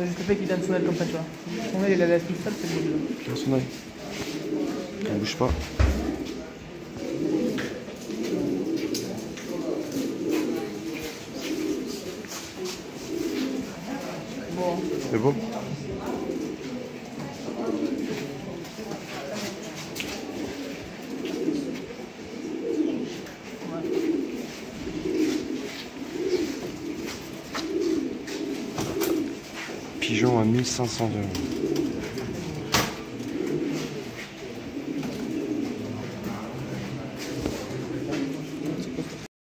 Juste le fait qu'il donne son aile comme ça, tu vois. Son aile, il la tout seul, c'est le mobile. Regarde son œil. Il bouge pas. Bon, C'est beau Pigeon à 1500 euros.